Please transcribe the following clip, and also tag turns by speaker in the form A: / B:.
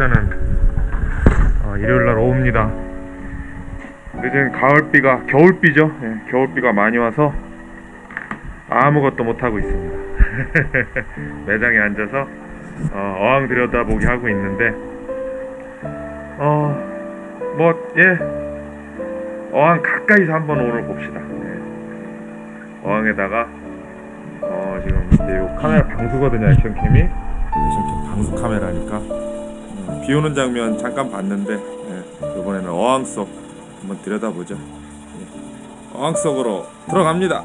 A: 굿애프터는 어, 일요일날 오후입니다. 이제는 가을비가 겨울비죠? 예, 겨울비가 많이 와서 아무것도 못하고 있습니다. 매장에 앉아서 어, 어항 들여다보기 하고 있는데 어 뭐 예. 어항 가까이서 한번 오늘 봅시다. 예. 어항에다가 어 지금 요 카메라 방수거든요 액션캠이. 액션캠 방수 카메라니까. 음, 비 오는 장면 잠깐 봤는데 예, 이번에는 어항 속 한번 들여다보죠 예. 어항 속으로 들어갑니다